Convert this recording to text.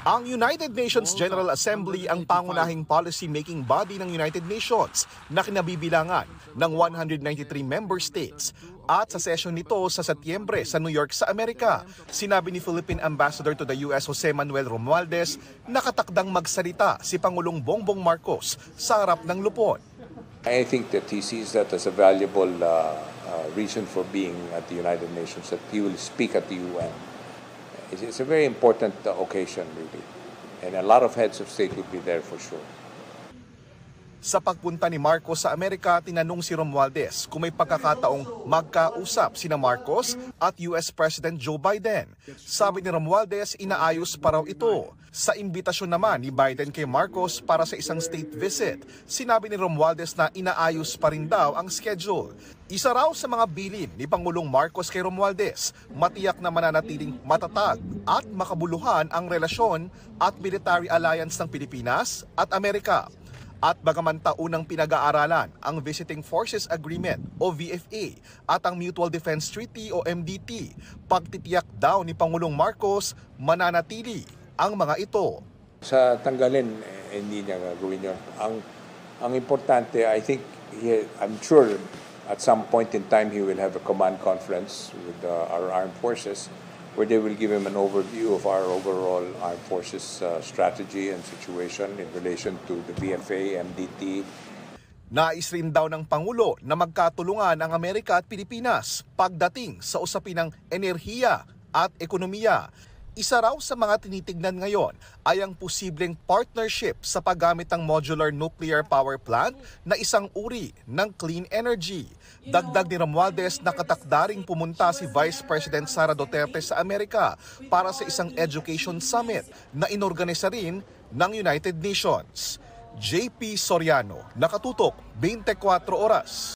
Ang United Nations General Assembly ang pangunahing policy-making body ng United Nations na kinabibilangan ng 193 member states. At sa session nito sa Setyembre sa New York sa Amerika, sinabi ni Philippine Ambassador to the US Jose Manuel Romualdez nakatakdang magsalita si Pangulong Bongbong Marcos sa harap ng lupon. I think that he sees that as a valuable uh, uh, reason for being at the United Nations, that he will speak at the UN. It's, it's a very important occasion, really. And a lot of heads of state will be there for sure. Sa pagpunta ni Marcos sa Amerika, tinanong si Romualdez kung may pagkakataong magkausap sina Marcos at US President Joe Biden. Sabi ni Romualdez, inaayos pa raw ito. Sa imbitasyon naman ni Biden kay Marcos para sa isang state visit, sinabi ni Romualdez na inaayos pa rin daw ang schedule. Isa raw sa mga bilin ni Pangulong Marcos kay Romualdez, matiyak na mananatiling matatag at makabuluhan ang relasyon at military alliance ng Pilipinas at Amerika. At bagaman taunang pinag-aaralan ang Visiting Forces Agreement o VFA at ang Mutual Defense Treaty o MDT, pagtitiyak daw ni Pangulong Marcos mananatili ang mga ito. Sa tanggalin, eh, hindi niya gagawin yun. Ang, ang importante, I think, he, I'm sure at some point in time he will have a command conference with uh, our armed forces where they will give him an overview of our overall armed forces uh, strategy and situation in relation to the BFA, MDT, Nais rin daw ng Pangulo na magkatulungan ang Amerika at Pilipinas pagdating sa usapin ng enerhiya at ekonomiya. Isa raw sa mga tinitignan ngayon ay ang posibleng partnership sa paggamit ng modular nuclear power plant na isang uri ng clean energy. Dagdag ni Romualdez na katakdaring pumunta si Vice President Sara Duterte sa Amerika para sa isang education summit na inorganisa rin ng United Nations. JP Soriano, nakatutok 24 oras.